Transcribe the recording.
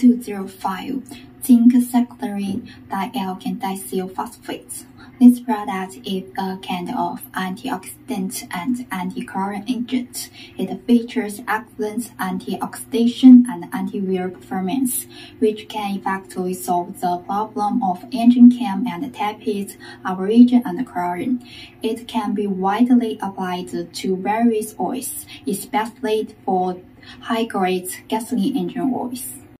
205 zinc secondary dialkyl phosphate. This product is a kind of antioxidant and anti-corrosion agent. It features excellent antioxidation and anti-wear performance, which can effectively solve the problem of engine cam and tappets, abrasion, and corrosion. It can be widely applied to various oils, especially for high-grade gasoline engine oils.